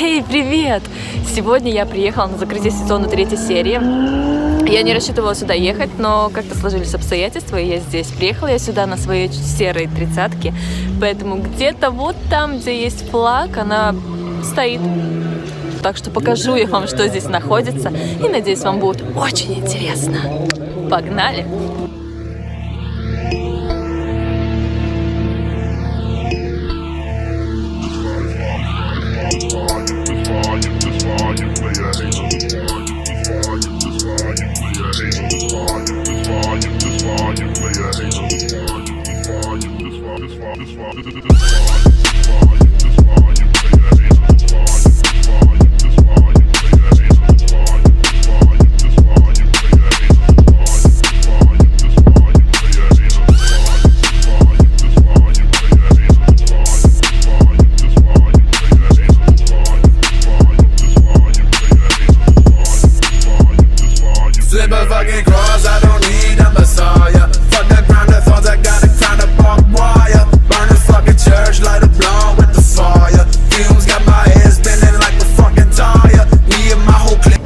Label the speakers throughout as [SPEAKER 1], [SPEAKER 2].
[SPEAKER 1] Эй, привет! Сегодня я приехала на закрытие сезона третьей серии. Я не рассчитывала сюда ехать, но как-то сложились обстоятельства, и я здесь. Приехала я сюда на своей серой тридцатке, поэтому где-то вот там, где есть флаг, она стоит. Так что покажу я вам, что здесь находится, и надеюсь, вам будет очень интересно. Погнали!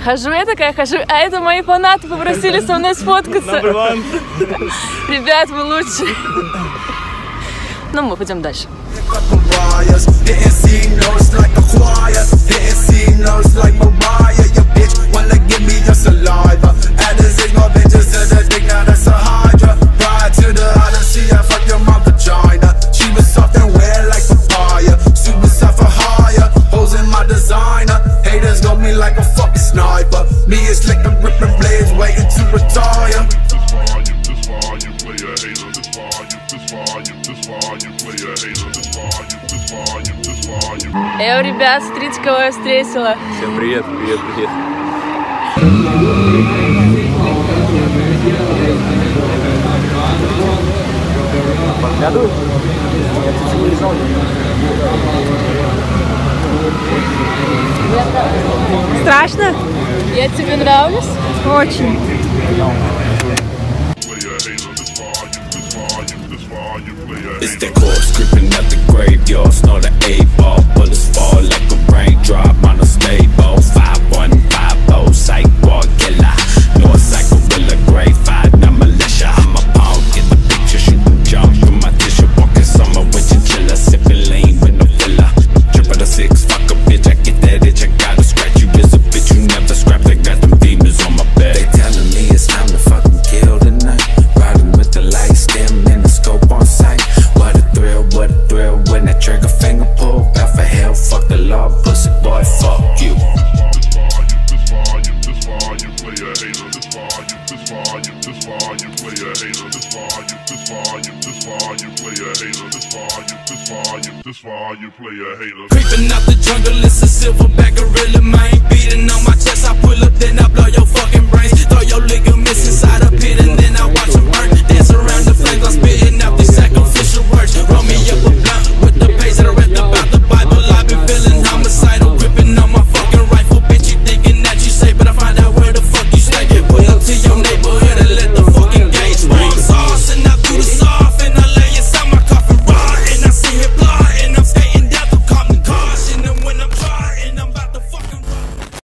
[SPEAKER 1] Хожу я такая, хожу, а это мои фанаты попросили со мной сфоткаться. Ребят, вы лучшие. Ну, мы пойдем дальше.
[SPEAKER 2] Me is like a ripping blades waiting to retire.
[SPEAKER 1] Эй, ребят, смотрите, кого я встретила.
[SPEAKER 3] Всем привет, привет, привет.
[SPEAKER 4] Страшно?
[SPEAKER 1] Я тебе нравлюсь?
[SPEAKER 4] Очень.
[SPEAKER 5] It's the an eight ball, fall
[SPEAKER 2] Creeping out the jungle, it's a silverback gorilla, man. Beating on my chest, I pull up, then I blow your fucking brains.